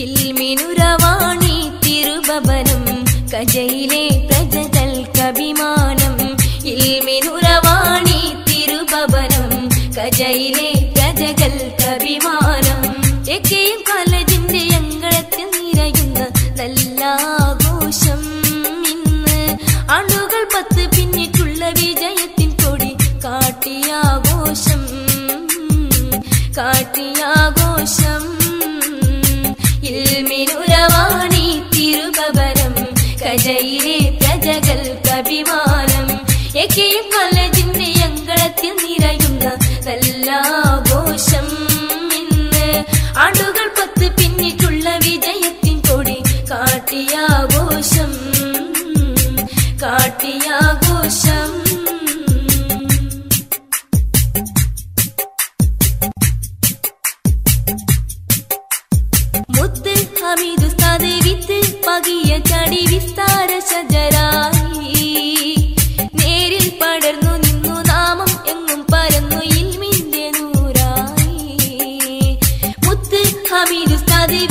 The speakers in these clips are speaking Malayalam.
ഇൽമിനുരവാണി തിരുഭവനം. കജയിലെ പ്രജകൾക്കഭിമാനം ഇൽമിനുരവാണി തിരുഭവനം. കജയിലെ പ്രജകൾക്കഭിമാനം എക്കെയും കലജിന്റെ അങ്കളത്തിൽ നിറയുന്ന നല്ല ആഘോഷം ഇന്ന്. ആളുകൾ പത്ത് പിന്നിട്ടുള്ള വിജയത്തിൻ കൊടി കാട്ടിയാഘോഷം. കാട്ടിയാഘോഷം. കജയിലെ പ്രജകൾക്കഭിമാനം എക്കെയും കോളേജിന്റെ അങ്കളത്തിൽ നിറയുന്ന നല്ല ആഘോഷം ഇന്ന്. ആണ്ടുകൾ പത്ത് പിന്നിട്ടുള്ള വിജയത്തിൻ കൊടി കാട്ടിയാഘോഷം. കാട്ടിയാഘോഷം. വിസ്താര ശജരായി. പടർന്നു നിന്നു നാമം എങ്ങും പരന്നു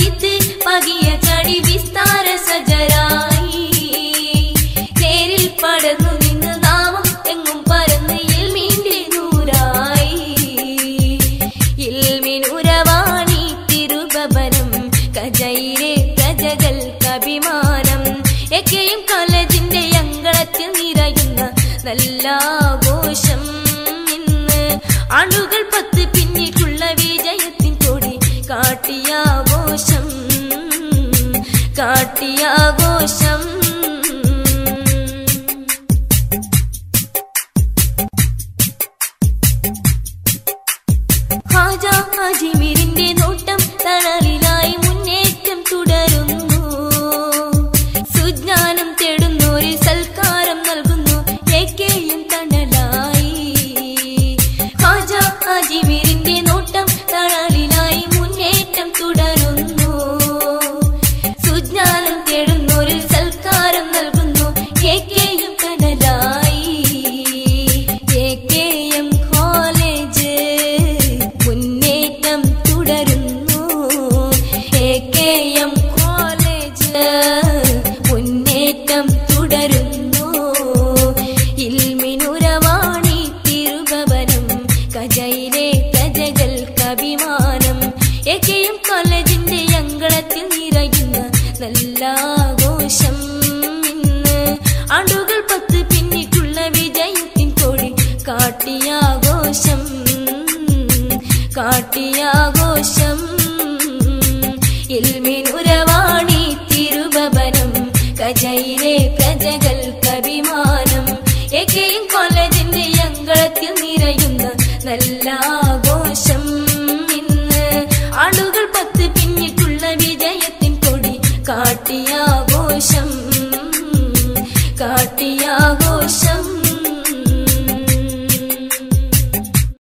വിത്ത് ആഘോഷം ഇന്ന് ആണ്ടുകൾ പത്ത് പിന്നിട്ടുള്ള വിജയത്തിൻ കൊടി കാട്ടിയാഘോഷം കാട്ടിയാഘോഷം പ്രജകൾക്കഭിമാനം എകെയും കോളേജിന്റെ അങ്കളത്തിൽ നിറയുന്ന നല്ല ആഘോഷം ഇന്ന്. ആളുകൾ പത്ത് പിന്നിട്ടുള്ള വിജയത്തിൻ കൊടി കാട്ടിയാഘോഷം. കാട്ടിയാഘോഷം.